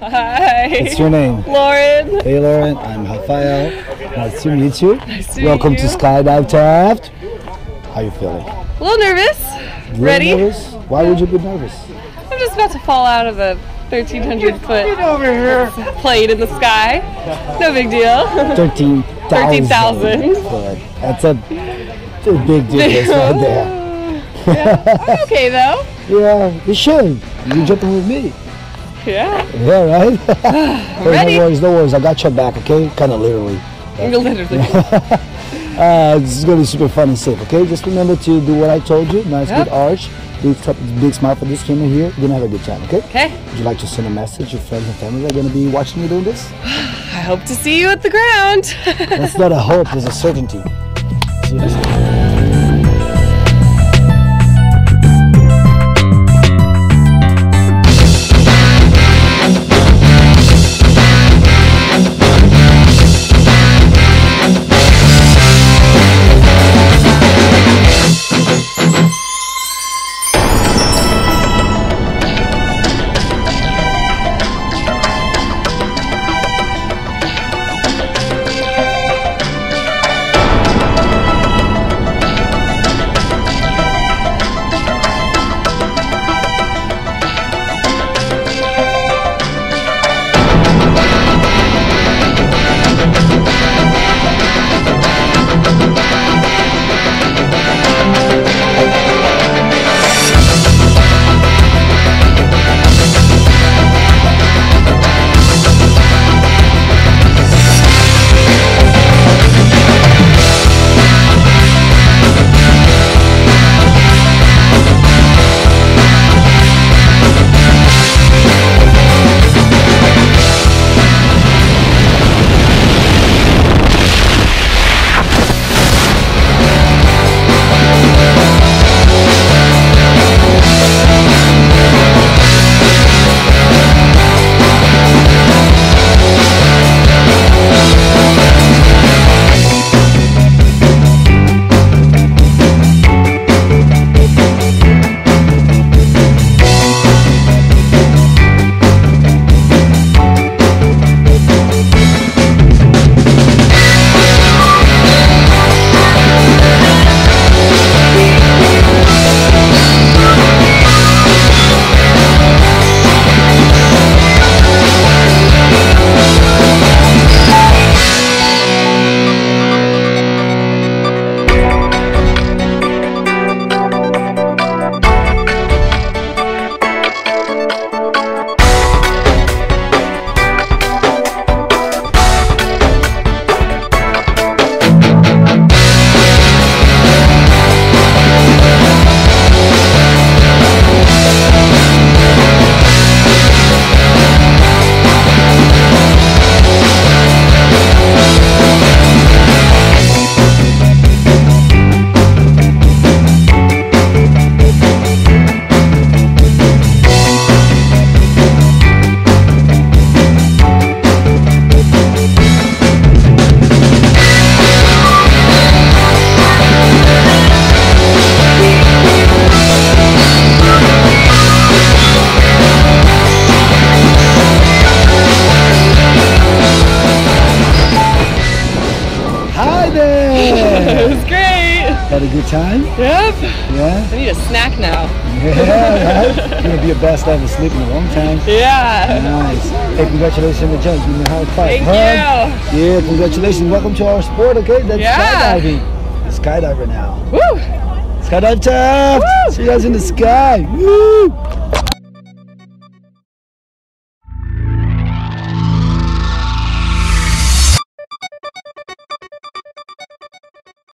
Hi. What's your name? Lauren. Hey Lauren, I'm Rafael. Nice to meet you. Nice to Welcome meet to. Skydive Taft. How you feeling? A little nervous. Really Ready? Nervous? Why would you be nervous? I'm just about to fall out of a 1,300 foot over here. plane in the sky. No big deal. 13,000. 13,000. That's a, a big deal right there. yeah. I'm okay though. Yeah, you should. You're jumping with me. Yeah. Yeah, right? Ready. No worries, no worries. I got your back, okay? Kind of literally. Literally. Uh, this is going to be super fun and safe, okay? Just remember to do what I told you. Nice, Yep. good arch. Big, big smile for this camera here. You're going to have a good time, okay? Okay. Would you like to send a message? Your friends and family are going to be watching you doing this? I hope to see you at the ground. That's not a hope, it's a certainty. Had a good time? Yep. Yeah? I need a snack now. Yeah, right? You're to be your best ever sleep in a long time. Yeah. Nice. Hey, congratulations on the jump. You know how it's Thank huh? you. Yeah, congratulations. Welcome to our sport, okay? That's Yeah. skydiving. Skydiver now. Woo. Skydive Taft! Woo! See you guys in the sky. Woo!